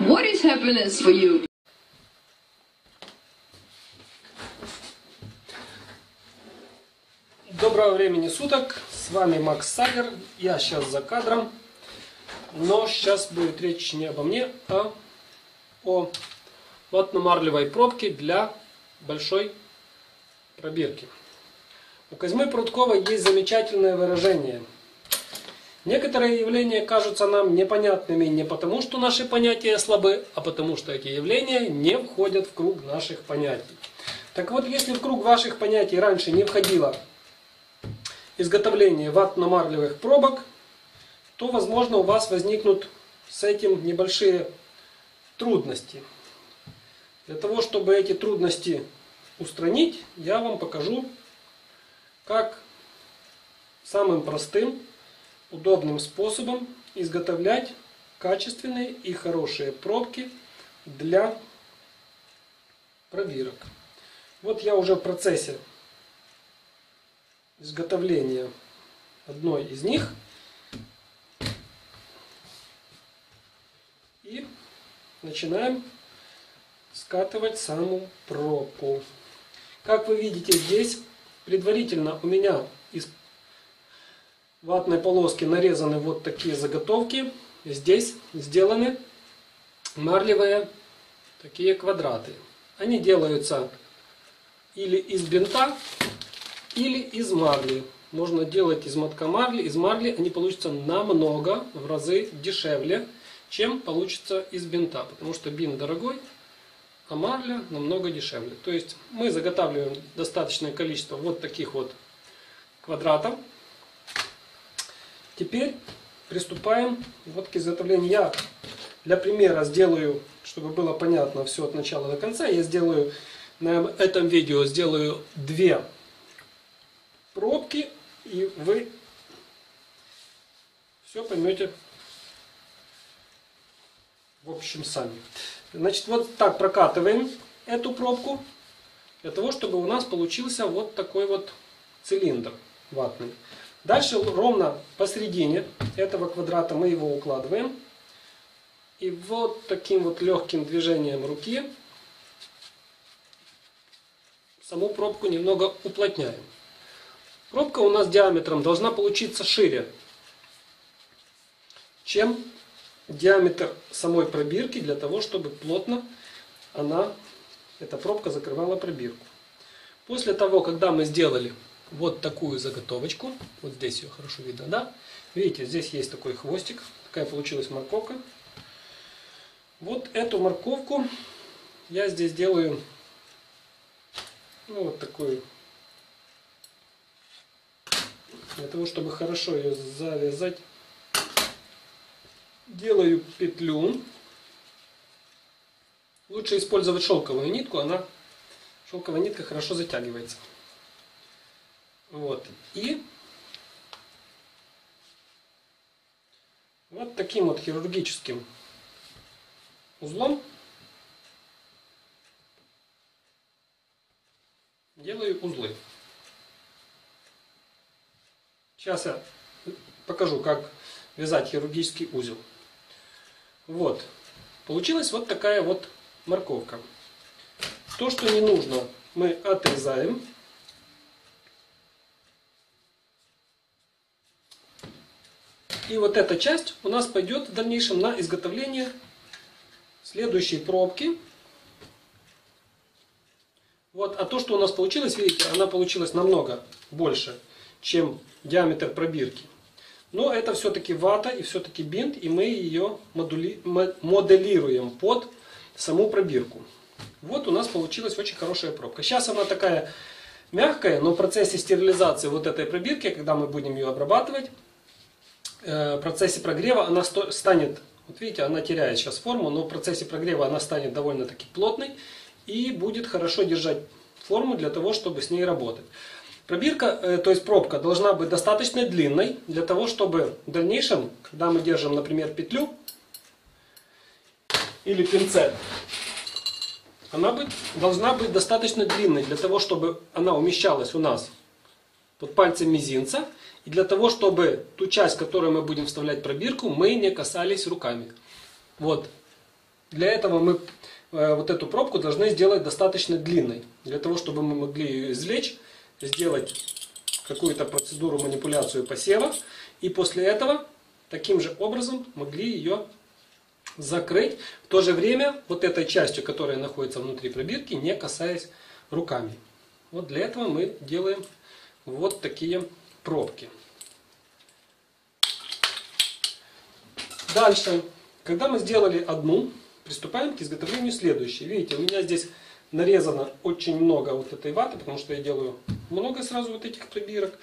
What is happiness for you? Доброго времени суток, с вами Макс Сагер, я сейчас за кадром, но сейчас будет речь не обо мне, а о ватно-марлевой пробке для большой пробирки. У Козьмы Прудковой есть замечательное выражение. Некоторые явления кажутся нам непонятными не потому, что наши понятия слабы, а потому, что эти явления не входят в круг наших понятий. Так вот, если в круг ваших понятий раньше не входило изготовление ватно-марлевых пробок, то, возможно, у вас возникнут с этим небольшие трудности. Для того, чтобы эти трудности устранить, я вам покажу, как самым простым, удобным способом изготовлять качественные и хорошие пробки для пробирок. Вот я уже в процессе изготовления одной из них. И начинаем скатывать саму пробку. Как вы видите здесь, предварительно у меня из ватной полоски нарезаны вот такие заготовки. Здесь сделаны марлевые такие квадраты. Они делаются или из бинта, или из марли. Можно делать из мотка марли. Из марли они получатся намного, в разы дешевле, чем получится из бинта. Потому что бинт дорогой, а марля намного дешевле. То есть мы заготавливаем достаточное количество вот таких вот квадратов. Теперь приступаем вот к изготовлению. Я для примера сделаю, чтобы было понятно все от начала до конца, я сделаю на этом видео сделаю две пробки, и вы все поймете в общем сами. Значит, вот так прокатываем эту пробку, для того, чтобы у нас получился вот такой вот цилиндр ватный. Дальше ровно посередине этого квадрата мы его укладываем. И вот таким вот легким движением руки саму пробку немного уплотняем. Пробка у нас диаметром должна получиться шире, чем диаметр самой пробирки, для того, чтобы плотно она, эта пробка закрывала пробирку. После того, когда мы сделали вот такую заготовочку, вот здесь ее хорошо видно, да? Видите, здесь есть такой хвостик, такая получилась морковка. Вот эту морковку я здесь делаю ну, вот такую для того, чтобы хорошо ее завязать, делаю петлю. Лучше использовать шелковую нитку, она шелковая нитка хорошо затягивается. Вот. И вот таким вот хирургическим узлом делаю узлы. Сейчас я покажу, как вязать хирургический узел. Вот. Получилась вот такая вот морковка. То, что не нужно, мы отрезаем. И вот эта часть у нас пойдет в дальнейшем на изготовление следующей пробки. Вот, а то, что у нас получилось, видите, она получилась намного больше чем диаметр пробирки. Но это все-таки вата и все-таки бинт, и мы ее модули... моделируем под саму пробирку. Вот у нас получилась очень хорошая пробка. Сейчас она такая мягкая, но в процессе стерилизации вот этой пробирки, когда мы будем ее обрабатывать, процессе прогрева она станет, вот видите, она теряет сейчас форму, но в процессе прогрева она станет довольно-таки плотной и будет хорошо держать форму для того, чтобы с ней работать. Пробирка, э, то есть пробка, должна быть достаточно длинной, для того, чтобы в дальнейшем, когда мы держим, например, петлю или пинцет, она должна быть достаточно длинной, для того, чтобы она умещалась у нас под пальцем мизинца, и для того, чтобы ту часть, которую мы будем вставлять пробирку, мы не касались руками. Вот для этого мы э, вот эту пробку должны сделать достаточно длинной. Для того, чтобы мы могли ее извлечь, сделать какую-то процедуру манипуляцию посева. И после этого таким же образом могли ее закрыть. В то же время вот этой частью, которая находится внутри пробирки, не касаясь руками. Вот для этого мы делаем вот такие пробки. Дальше, когда мы сделали одну, приступаем к изготовлению следующей. Видите, у меня здесь нарезано очень много вот этой ваты, потому что я делаю много сразу вот этих пробирок.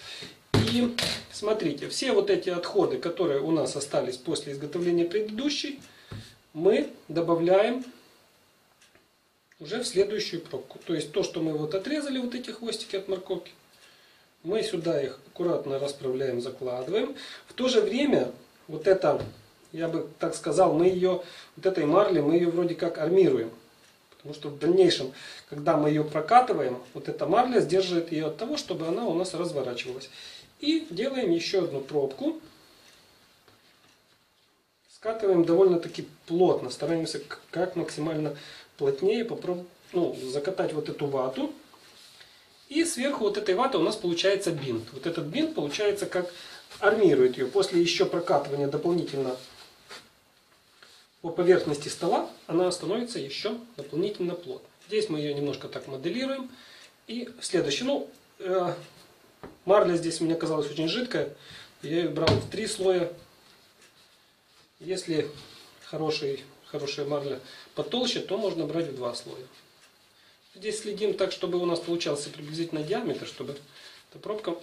И смотрите, все вот эти отходы, которые у нас остались после изготовления предыдущей, мы добавляем уже в следующую пробку. То есть то, что мы вот отрезали, вот эти хвостики от морковки, мы сюда их аккуратно расправляем, закладываем. В то же время вот это, я бы так сказал, мы ее, вот этой марли, мы ее вроде как армируем. Потому что в дальнейшем, когда мы ее прокатываем, вот эта марля сдерживает ее от того, чтобы она у нас разворачивалась. И делаем еще одну пробку. Скатываем довольно-таки плотно, стараемся как максимально плотнее попробовать ну, закатать вот эту вату. И сверху вот этой ваты у нас получается бинт. Вот этот бинт получается как армирует ее. После еще прокатывания дополнительно по поверхности стола, она становится еще дополнительно плотной. Здесь мы ее немножко так моделируем. И следующее, ну, э, марля здесь мне казалась очень жидкая. Я ее брал в три слоя. Если хороший, хорошая марля потолще, то можно брать в два слоя. Здесь следим так, чтобы у нас получался приблизительно диаметр, чтобы эта пробка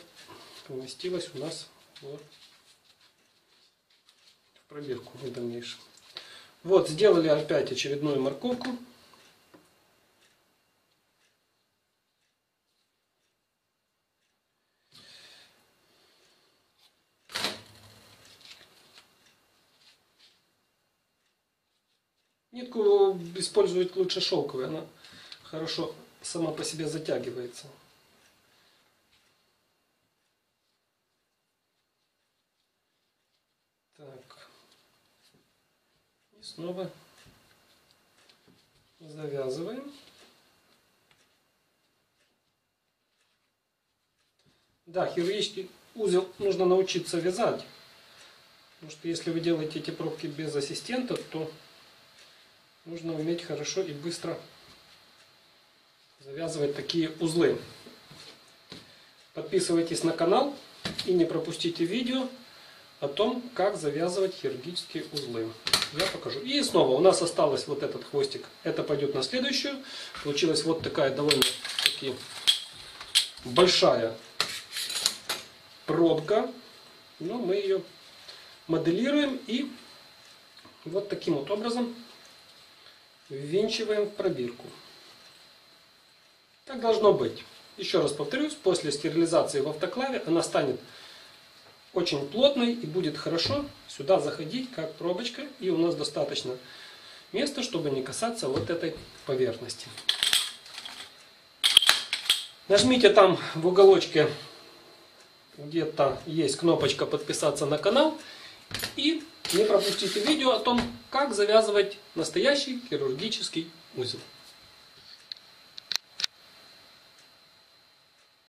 поместилась у нас вот в пробирку в дальнейшем. Вот, сделали опять очередную морковку. Нитку использовать лучше шелковую, она хорошо сама по себе затягивается. Так. И снова завязываем. Да, хирургический узел нужно научиться вязать. Потому что если вы делаете эти пробки без ассистента, то нужно уметь хорошо и быстро завязывать такие узлы. Подписывайтесь на канал и не пропустите видео о том, как завязывать хирургические узлы. Я покажу. И снова у нас осталось вот этот хвостик. Это пойдет на следующую. Получилась вот такая довольно-таки большая пробка. Но мы ее моделируем и вот таким вот образом ввинчиваем в пробирку. Так должно быть. Еще раз повторюсь, после стерилизации в автоклаве она станет очень плотной и будет хорошо сюда заходить как пробочка. И у нас достаточно места, чтобы не касаться вот этой поверхности. Нажмите там в уголочке, где-то есть кнопочка подписаться на канал. И не пропустите видео о том, как завязывать настоящий хирургический узел.